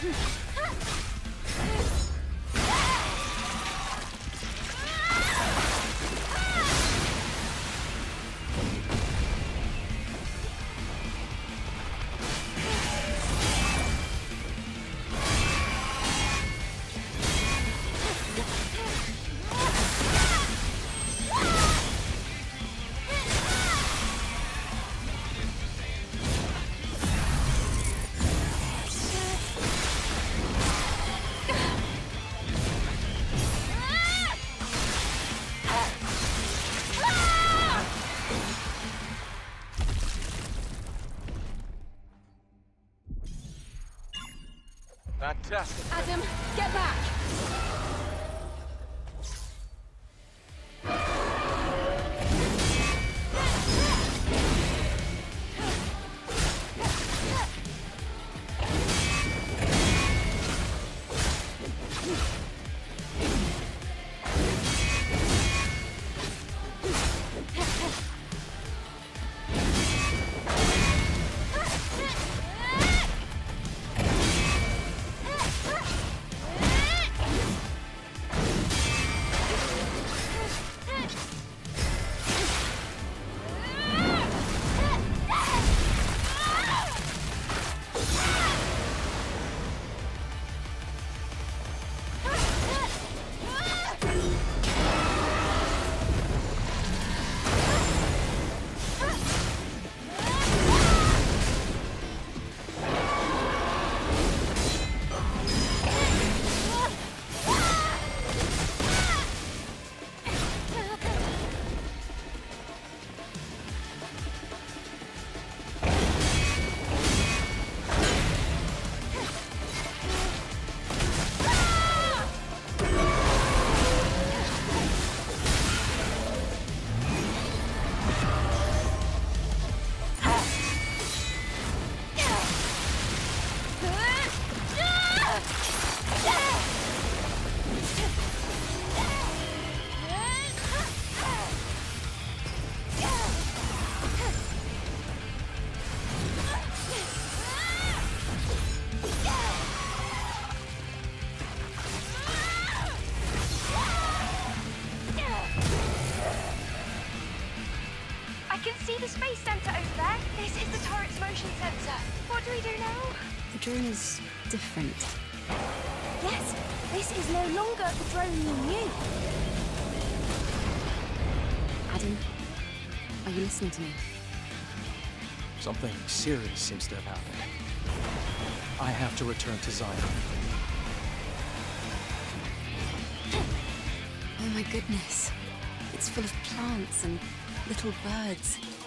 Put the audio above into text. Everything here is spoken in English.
Ugh. Fantastic. Adam, get back! I can see the space center over there. This is the turret's motion sensor. What do we do now? The drone is different. Yes, this is no longer the drone you knew. Adam, are you listening to me? Something serious seems to have happened. I have to return to Xion. Oh my goodness. It's full of plants and little birds.